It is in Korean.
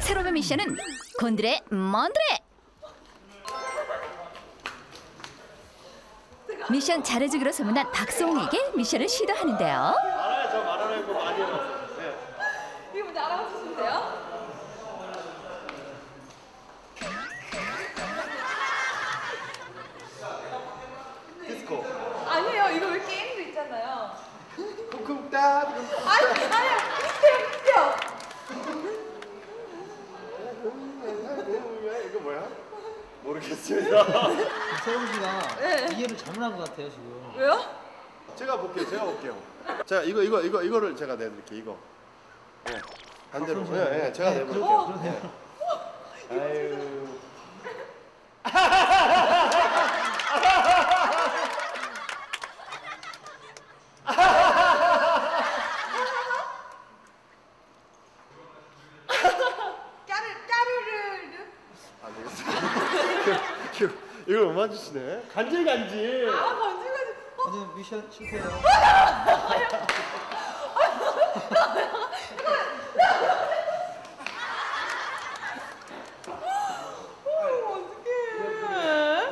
새로운 미션은 곤드레 먼드레. 미션 잘해주기로 소문난 박송에게 미션을 시도하는데요. 알아요, 저 말하는 거 많이 해봤어요. 네. 이거 먼저 알아봐 주시면 돼요. 디스코. 아니에요. 이거 왜 게임도 있잖아요. 쿵쿵 따. 아니, 아니 이거 뭐야? 모르겠습니다. 세훈 씨가 네. 이해를 잘못한 것 같아요 지금. 왜요? 제가 볼게요. 제가 볼게요. 자, 이거 이거 이거 이거를 제가 내드릴게요. 이거. 예. 반대로. 아, 예, 예. 제가 네, 내볼게요. 그러세요. 예. 아유. 까르, 까르르르. 안 되겠어요. 이거, 이걸 못 맞추시네. 간질 간질. 아, 건지가지. 아니 미션 실패해요. 아,